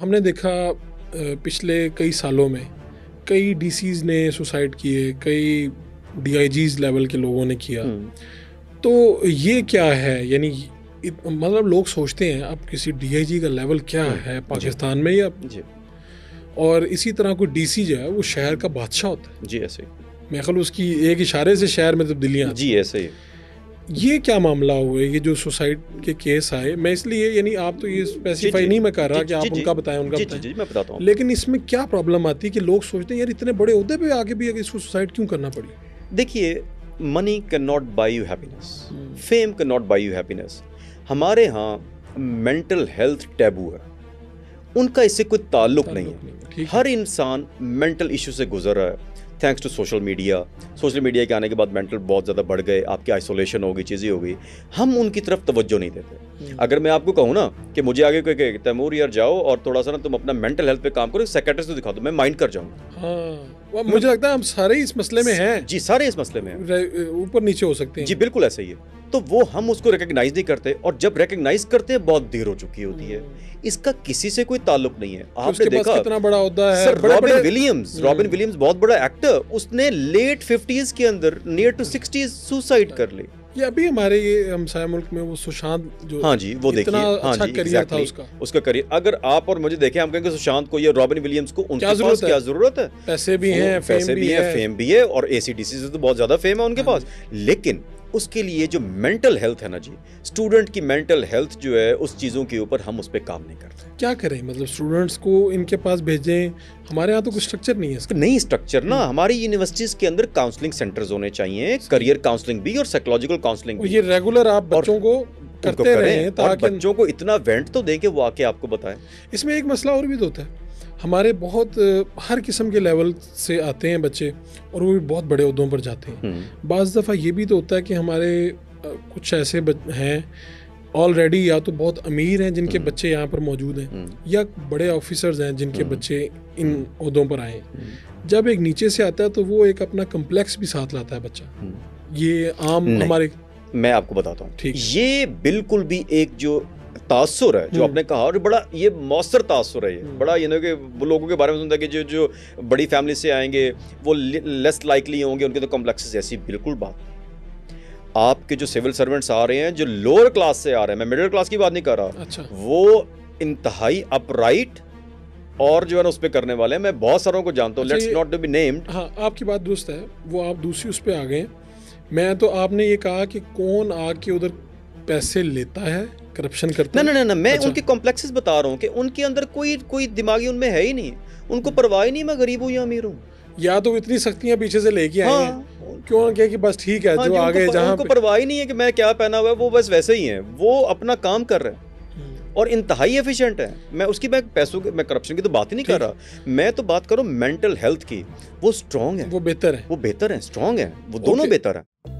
हमने देखा पिछले कई सालों में कई डीसीज ने सुसाइड किए कई डीआईजीज लेवल के लोगों ने किया। हम्म, तो ये क्या है? यानी मतलब लोग सोचते हैं अब किसी डीआईजी का लेवल क्या हम्म, है पाकिस्तान में या जी। और इसी तरह कोई डीसी जो है वो शहर का बादशाह होता है। जी ऐसे मेरे ख्याल उसकी एक इशारे से शहर में तब्दीलियाँ जी ऐसे हैं। ये क्या मामला हुए ये जो सुसाइड के केस आए मैं इसलिए यानी आप तो ये स्पेसिफाई नहीं मैं कर रहा कि आप। उनका बताएँ उनका जी बताएँ। जी जी, मैं बताता हूँ। लेकिन इसमें क्या प्रॉब्लम आती है कि लोग सोचते हैं यार इतने बड़े होते पे आगे भी अगर इसको सुसाइड क्यों करना पड़ी? देखिए money can not buy you happiness. Fame can not buy you happiness हमारे यहाँ मेंटल हेल्थ टैबू है। उनका इससे कोई ताल्लुक नहीं है। हर इंसान मेंटल इशू से गुजर रहा है। Thanks to social media social media के आने के बाद मेंटल बहुत ज़्यादा बढ़ गए, आपकी आइसोलेशन होगी चीज़ें होगी हम उनकी तरफ़ तवज्जो नहीं देते। अगर मैं आपको कहूँ ना कि मुझे आगे कोई कहे तैमूर यार जाओ और थोड़ा सा ना तुम अपना मेंटल हेल्थ पे काम करो सेक्रेटरी को दिखा दो मैं माइंड कर जाऊँ. हाँ मुझे लगता है हम सारे इस मसले में हैं। जी सारे इस मसले में हैं। ऊपर नीचे हो सकते हैं। जी बिल्कुल ऐसा ही है। तो वो हम उसको रिकग्नाइज नहीं करते और जब रिकग्नाइज करते हैं बहुत देर हो चुकी होती है। इसका किसी से कोई ताल्लुक नहीं है। आपने देखा कितना बड़ा होता है सर रॉबिन विलियम्स हम्म। रॉबिन विलियम्स बहुत बड़ा एक्टर उसने लेट 50s के अंदर नियर टू 60s सुसाइड कर ली। ये अभी हमारे ये हमसाया मुल्क में वो सुशांत जो हाँ जी वो देखिए हाँ अच्छा जी करियर था उसका। उसका करियर। अगर आप और मुझे देखें हम कहेंगे सुशांत को या रॉबिन विलियम्स को उनके क्या पास है? क्या ज़रूरत है? पैसे भी हैं फेम पैसे भी है है। फेम भी है और एसीडीसी से तो बहुत ज़्यादा फेम है उनके हाँ पास। लेकिन उसके लिए जो मेंटल हेल्थ है ना जी स्टूडेंट की मेंटल हेल्थ जो है उस चीज़ों के ऊपर हम उस पर काम नहीं करते क्या करें? मतलब स्टूडेंट्स को इनके पास भेजें। हमारे यहाँ तो कुछ स्ट्रक्चर नहीं है नई स्ट्रक्चर हम्म। ना। हमारी यूनिवर्सिटीज के अंदर काउंसलिंग सेंटर्स होने चाहिए करियर काउंसलिंग भी और साइकोलॉजिकल काउंसलिंग भी। ये रेगुलर आप बच्चों को करते रहें ताकि बच्चों को इतना वेंट तो दें कि वो आके आपको बताएँ। इसमें एक मसला और भी तो होता है। हमारे बहुत हर किस्म के लेवल से आते हैं बच्चे और वो भी बहुत बड़े उहदों पर जाते हैं। बज़ दफ़ा ये भी तो होता है कि हमारे कुछ ऐसे हैं ऑलरेडी या तो बहुत अमीर हैं जिनके हम्म। बच्चे यहाँ पर मौजूद हैं हम्म, या बड़े ऑफिसर्स हैं जिनके हम्म। बच्चे इन उहदों पर आए जब एक नीचे से आता है तो वो एक अपना कम्प्लेक्स भी साथ लाता है बच्चा। ये आम हमारे मैं आपको बताता हूँ ठीक। ये बिल्कुल भी एक जो तासुर है जो। आपने कहा और बड़ा ये मौसर तासुर है ये। बड़ा ये ना कि वो लोगों के बारे में सुनता है कि जो जो बड़ी फैमिली से आएँगे वो लेस लाइकली होंगे उनके तो कॉम्प्लेक्सेस ऐसी बिल्कुल बात नहीं। आपके जो सिविल सर्वेंट्स आ रहे हैं जो लोअर क्लास से आ रहे हैं मैं मिडिल क्लास की बात नहीं कर रहा। अच्छा। वो इंतहाई अपराइट और जो है ना उस पर करने वाले हैं। मैं बहुत सारों को जानता हूँ। Let's not to be named हाँ आपकी बात दुरुस्त है। वो आप दूसरी उस पर आ गए। मैं तो आपने ये कहा कि कौन आके उधर पैसे लेता है करप्शन करता ना है? ना ना ना मैं अच्छा। उनके कॉम्प्लेक्सेस बता रहा हूँ कि उनके अंदर कोई कोई दिमागी उनमें है ही नहीं। उनको परवाह ही नहीं मैं गरीब हूँ या अमीर हूँ। या तो इतनी सख्तियाँ पीछे से लेके आए हैं। हाँ। क्यों ना कहे कि बस ठीक है हाँ जो आगे जहाँ उनको परवाह ही नहीं है कि मैं क्या पहना हुआ है वो बस वैसे ही है। वो अपना काम कर रहे हैं। हम्म, और इंतहाई एफिशिएंट है। मैं उसकी मैं पैसों की मैं करप्शन की तो बात ही नहीं कर रहा। मैं तो बात करूँ मेंटल हेल्थ की। वो स्ट्रांग है। वो बेहतर है। वो बेहतर है स्ट्रांग है। वो दोनों बेहतर है।